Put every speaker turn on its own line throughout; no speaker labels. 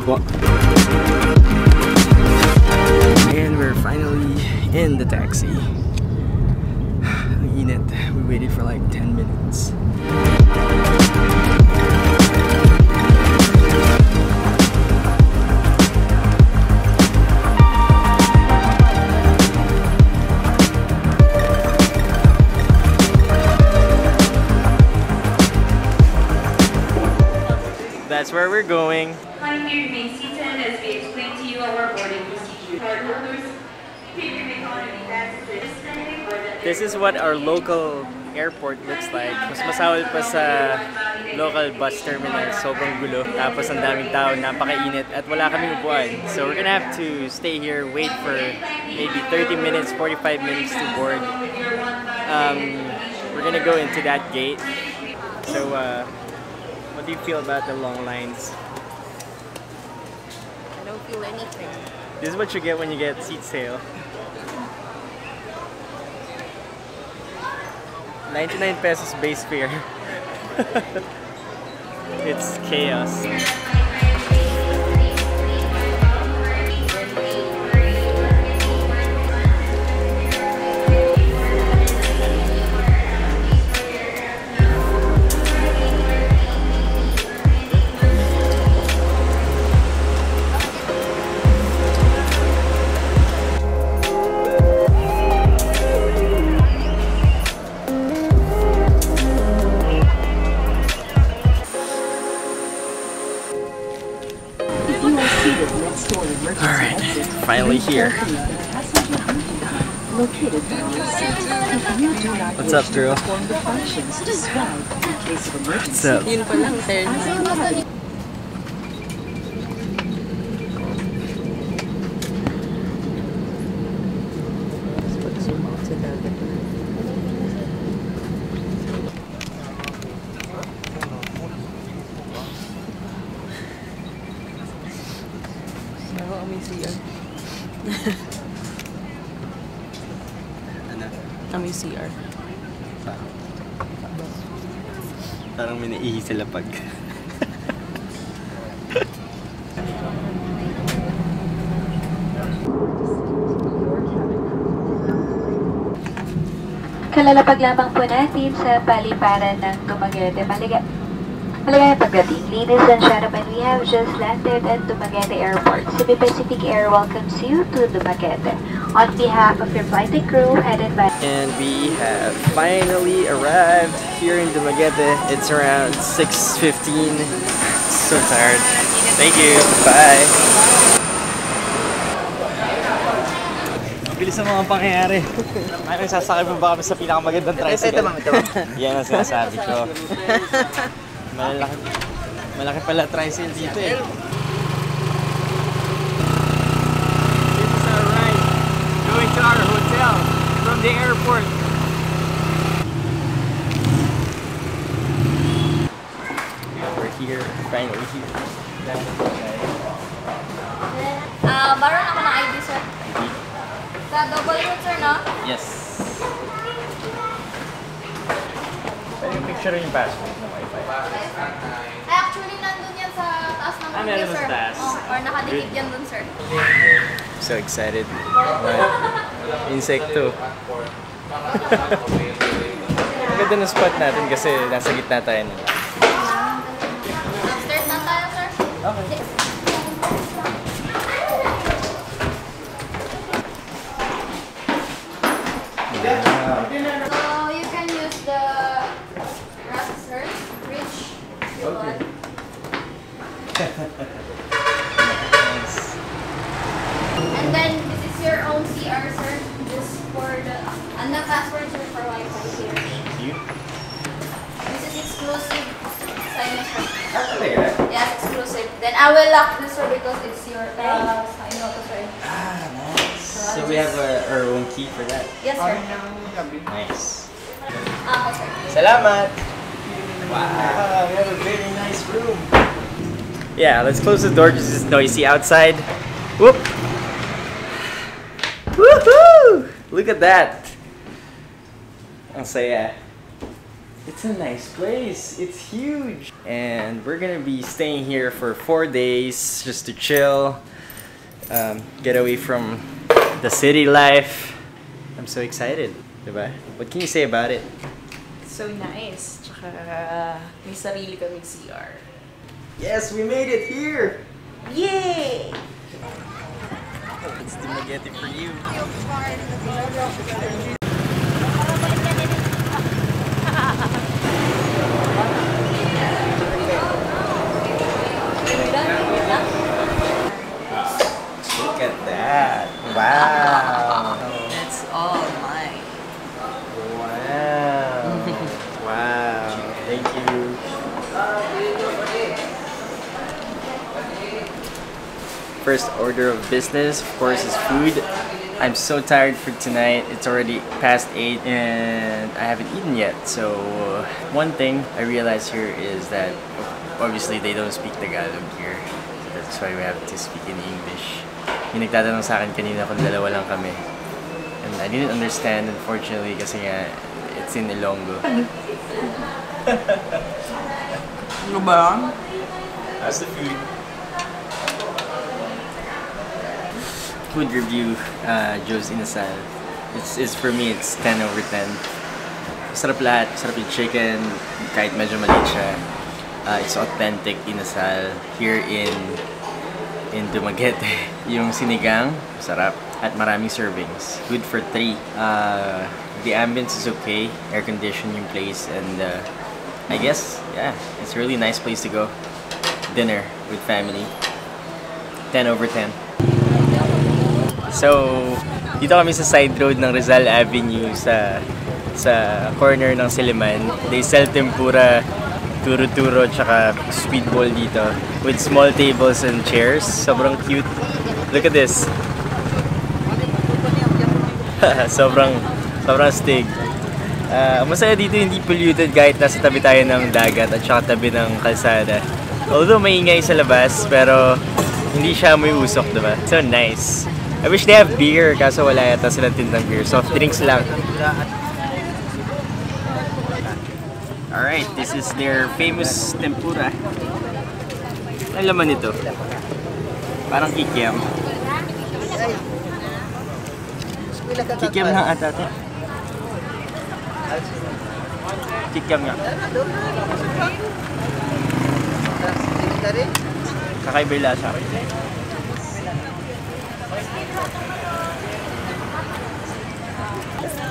po. And we're finally in the taxi. init. We waited for like 10 minutes. That's where we're going.
as we explain to you our boarding procedure.
This is what our local airport looks like. Mas masawal pa sa local bus terminal. Sobrang gulo. Tapos ang daming tao, napakainit at wala kaming upuan. So we're gonna have to stay here, wait for maybe 30 minutes, 45 minutes to board. Um, we're gonna go into that gate. So uh, what do you feel about the long lines?
I don't feel anything.
This is what you get when you get seat sale. 99 pesos base fare. it's chaos. here. What's up,
Drew?
What's up?
Nakakamiss yun.
ano?
Ang UCR.
Parang, parang may naihi sa lapag.
Kalalapag lamang po natin sa paliparan ng Dumaguete, Maligat. Maligayang pagdating. Ladies and gentlemen, we have just landed at Dumaguete Airport. Cebu Pacific Air welcomes you to Dumaguete. On behalf of your flight crew headed by...
And we have finally arrived here in Dumaguete. It's around 6.15. so tired. Thank you. Bye. Bilis ang mga pangyayari. Ano sasakay mo ba kami sa pinakamagandang tricycle?
Ito, ito, ito.
Yan ang sinasabi ko. Malaki, malaki pala tricycle dito eh. This is our ride going to our hotel from the airport. We're here, finally here.
Uh, ah, baron ako na ID, sir. ID? Sa double root, sir, no?
Yes. Picture yung password ng Wi-Fi.
Ay, actually, nandun yan sa taas ng
ah, meron
Oh, or nakadikit yan dun, sir.
So excited. Insekto. Maganda na spot natin kasi nasa gitna tayo nila.
Upstairs na tayo, sir.
Okay.
I locked this because it's your uh, sign right?
Ah, nice. So, so we have a, our own key for that.
Yes, sir.
Nice.
Ah, okay.
Salamat. Wow, ah, we have a very nice room. Yeah, let's close the door because it's noisy outside. Whoop. Woohoo! Look at that. I'll say yeah. Uh, it's a nice place. It's huge. And we're gonna be staying here for four days just to chill, um, get away from the city life. I'm so excited, diba? What can you say about it?
It's so nice. Tsaka uh, may CR.
Yes, we made it here!
Yay!
It's the for you. first order of business, of course, is food. I'm so tired for tonight. It's already past 8 and I haven't eaten yet. So uh, one thing I realized here is that obviously they don't speak Tagalog here. So that's why we have to speak in English. Yung sa akin kanina kung dalawa lang kami. And I didn't understand unfortunately kasi nga it's in Ilonggo.
Ano ba?
That's the food. food review, uh, Joe's Inasal. It's, it's for me, it's 10 over 10. Sarap lahat. Sarap yung chicken, kahit medyo maliit siya. Uh, it's authentic inasal here in in Dumaguete. yung sinigang, sarap. At maraming servings. Good for three. Uh, the ambience is okay. Air-conditioned yung place. And uh, I guess, yeah, it's a really nice place to go. Dinner with family. 10 over 10. So, dito kami sa side road ng Rizal Avenue sa sa corner ng Siliman. They sell tempura, turo-turo, tsaka sweet ball dito with small tables and chairs. Sobrang cute. Look at this. sobrang sobrang stig. Uh, masaya dito hindi polluted kahit nasa tabi tayo ng dagat at saka tabi ng kalsada. Although ingay sa labas pero hindi siya may usok, diba? So nice. I wish they have beer, kaso wala yata silang tindang beer. Soft drinks lang. Alright, this is their famous tempura. Ano laman ito? Parang kikiam. Kikiam na ata ito. Kikiam nga. Kakaiba yung lasa.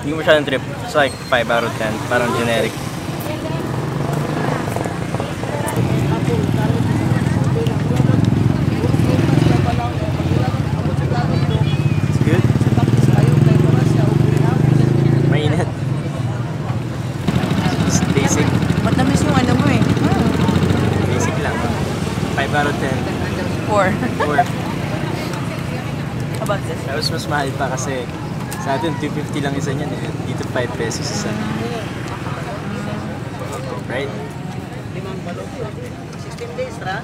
Hindi ko masyadong trip. It's like 5 out of 10. Parang generic. It's good. Mainit. mas mahal pa kasi sa atin 250 lang isa niyan eh. Dito 5 pesos isa. Right? 15 days ra.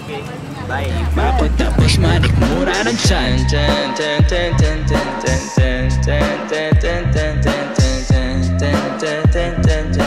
Okay. Bye.
Mapatapos manikmura ng chan chan chan chan chan chan chan chan chan chan chan chan chan chan chan chan chan